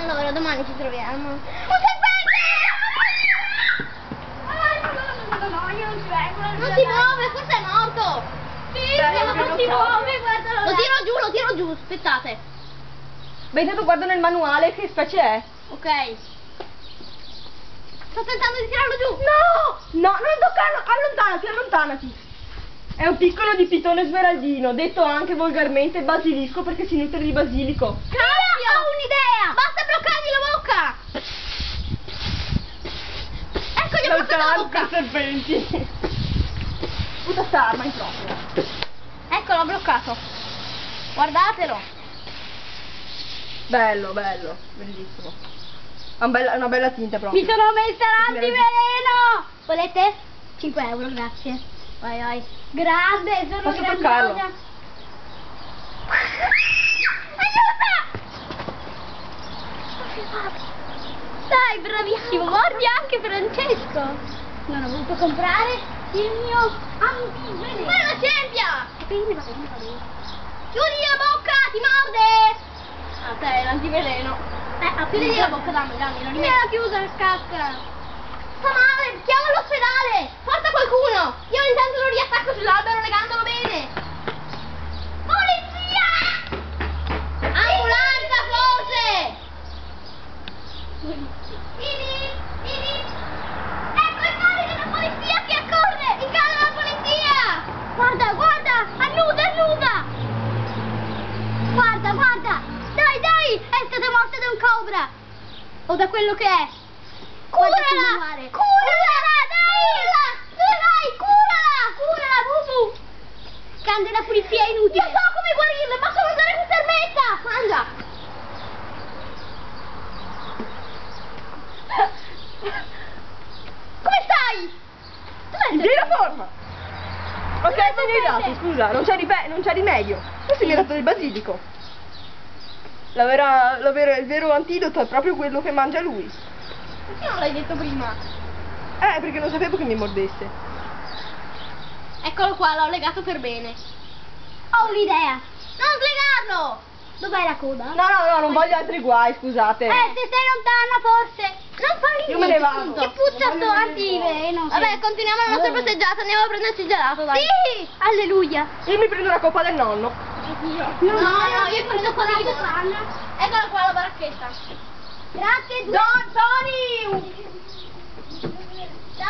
Allora, domani ci troviamo. Un serpente! Non ci vengo. Non si muove, forse è morto! Sì, ma non lo si muove, guardalo Lo là. tiro giù, lo tiro giù, aspettate. Beh, intanto guarda nel manuale che specie è. Ok. Sto tentando di tirarlo giù. No! No, non toccarlo! Allontanati, allontanati! È un piccolo di pitone smeraldino, detto anche volgarmente basilisco perché si nutre di basilico. Cambio! Ho un'idea! Basta bloccargli la bocca! Quei serpenti! Puta sta arma in proprio. Ecco, l'ho bloccato. Guardatelo. Bello, bello, bellissimo. Ha un bella- una bella tinta proprio. Mi sono messa l'antiveleno! Volete? 5 euro, grazie. Vai, vai. Grande, sono Posso toccarlo? Aiuta! Dai, bravissimo, anche Francesco. Non ho voluto comprare il mio antiveleno. Ma una tempia! Bene, va bene, va bene. Chiudi la bocca, ti morde! A te, l'antiveleno. Eh, chiudi la bocca, dammi, dammi, non rimetti. Me chiusa il cacca. Sta male, chiama l'ospedale! Porta qualcuno! Io intanto lo riattacco sull'albero legandolo bene! Polizia! Ambulanza, forse! Vieni, O da quello che è! Curala! Curala! Dai! Dove vai? Curala! Curala, Bubu! Can della pulizia è inutile! Io so come guarirle, ma solo andare questa ermetta! Mangia! Come stai? Dov'è In piena forma! Ok, hai dato, serpente? scusa, non c'è, ripe- non c'è rimedio. Questo mi ha dato del basilico. La vera, la vera- il vero antidoto è proprio quello che mangia lui. Perché non l'hai detto prima? Eh, perché non sapevo che mi mordesse. Eccolo qua, l'ho legato per bene. Ho un'idea. Non slegarlo! Dov'è la coda? No, no, no, non voglio altri guai, scusate. Eh, se sei lontana forse. Non fare Io me ne vado. Che puzza sto vedere. Vabbè, continuiamo la nostra No. passeggiata, andiamo a prenderci il gelato, dai. Sì! Alleluia. Io mi prendo la coppa del nonno. No, no, io prendo quella di Anna. Eccola qua la baracchetta. Grazie, Don Tony!